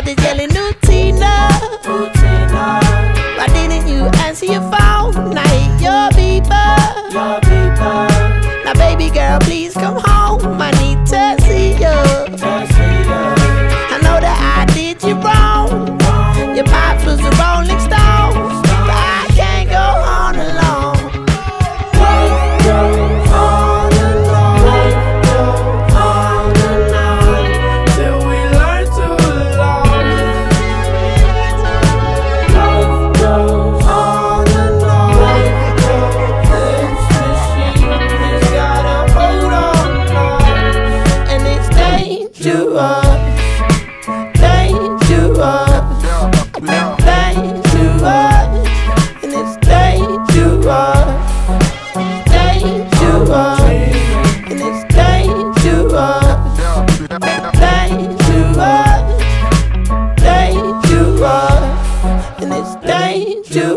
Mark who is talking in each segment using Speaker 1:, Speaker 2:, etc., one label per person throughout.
Speaker 1: out there yelling, New Tina. New Why didn't you answer your phone? Now hit your beeper. Your beeper. Now, baby girl, please.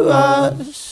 Speaker 1: us.